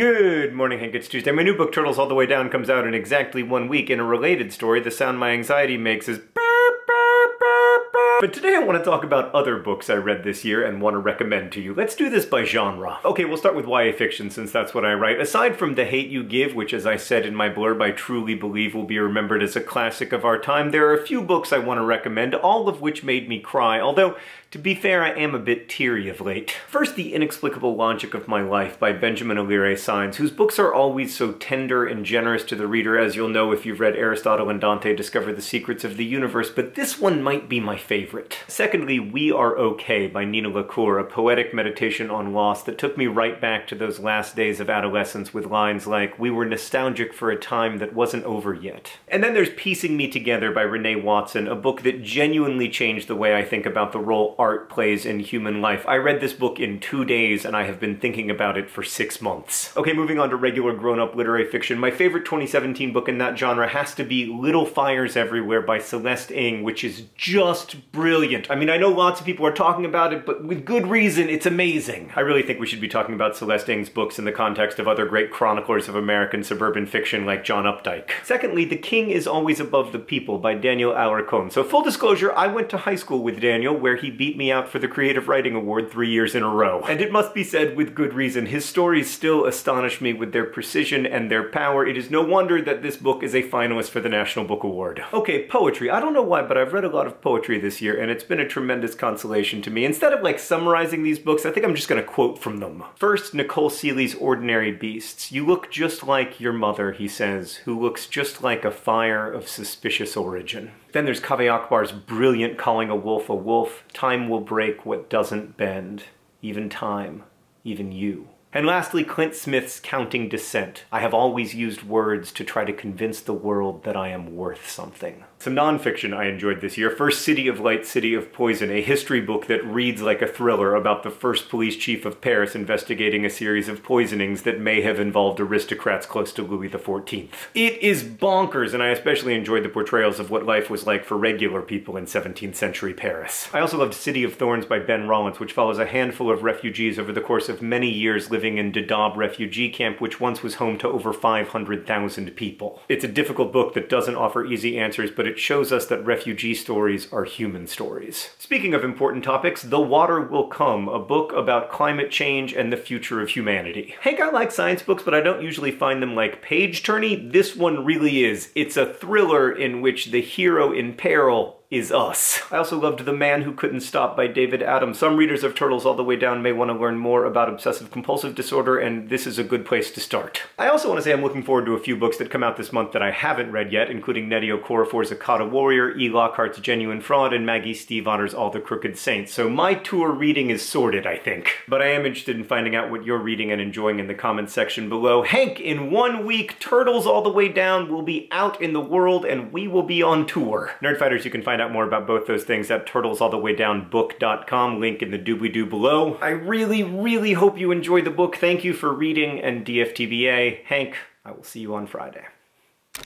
Good morning, Hank. It's Tuesday. My new book, Turtles All the Way Down, comes out in exactly one week. In a related story, the sound my anxiety makes is but today I want to talk about other books I read this year and want to recommend to you. Let's do this by genre. Okay, we'll start with YA fiction since that's what I write. Aside from The Hate U Give, which as I said in my blurb I truly believe will be remembered as a classic of our time, there are a few books I want to recommend, all of which made me cry, although to be fair, I am a bit teary of late. First, The Inexplicable Logic of My Life by Benjamin Alire Saenz, whose books are always so tender and generous to the reader, as you'll know if you've read Aristotle and Dante Discover the Secrets of the Universe, but this one might be my favorite. Secondly, We Are Okay by Nina LaCour, a poetic meditation on loss that took me right back to those last days of adolescence with lines like, We were nostalgic for a time that wasn't over yet. And then there's Piecing Me Together by Renee Watson, a book that genuinely changed the way I think about the role art plays in human life. I read this book in two days and I have been thinking about it for six months. Okay, moving on to regular grown-up literary fiction. My favorite 2017 book in that genre has to be Little Fires Everywhere by Celeste Ng, which is just brilliant. I mean, I know lots of people are talking about it, but with good reason, it's amazing. I really think we should be talking about Celeste Ng's books in the context of other great chroniclers of American suburban fiction like John Updike. Secondly, The King is Always Above the People by Daniel Alarcon. So full disclosure, I went to high school with Daniel where he beat me out for the Creative Writing Award three years in a row. And it must be said with good reason, his stories still astonish me with their precision and their power. It is no wonder that this book is a finalist for the National Book Award. Okay, poetry. I don't know why, but I've read a lot of poetry this year, and it's been a tremendous consolation to me. Instead of like summarizing these books, I think I'm just gonna quote from them. First, Nicole Sealey's Ordinary Beasts. You look just like your mother, he says, who looks just like a fire of suspicious origin. Then there's Kaveh Akbar's brilliant calling a wolf a wolf. Time will break what doesn't bend. Even time. Even you. And lastly, Clint Smith's Counting Descent. I have always used words to try to convince the world that I am worth something. Some nonfiction I enjoyed this year. First, City of Light, City of Poison, a history book that reads like a thriller about the first police chief of Paris investigating a series of poisonings that may have involved aristocrats close to Louis XIV. It is bonkers, and I especially enjoyed the portrayals of what life was like for regular people in 17th century Paris. I also loved City of Thorns by Ben Rawlence, which follows a handful of refugees over the course of many years living in Dadaab refugee camp, which once was home to over 500,000 people. It's a difficult book that doesn't offer easy answers, but it shows us that refugee stories are human stories. Speaking of important topics, The Water Will Come, a book about climate change and the future of humanity. Hank, I like science books, but I don't usually find them like page-turny. This one really is. It's a thriller in which the hero in peril is us. I also loved The Man Who Couldn't Stop by David Adams. Some readers of Turtles All the Way Down may want to learn more about obsessive compulsive disorder, and this is a good place to start. I also want to say I'm looking forward to a few books that come out this month that I haven't read yet, including Nnedi Okorafor's Akata Warrior, E. Lockhart's Genuine Fraud, and Maggie Stiefvater's All the Crooked Saints. So my tour reading is sorted, I think. But I am interested in finding out what you're reading and enjoying in the comments section below. Hank, in one week, Turtles All the Way Down will be out in the world, and we will be on tour. Nerdfighters, you can find out more about both those things at turtlesallthewaydownbook.com, link in the doobly-doo below. I really, really hope you enjoy the book. Thank you for reading, and DFTBA, Hank, I will see you on Friday.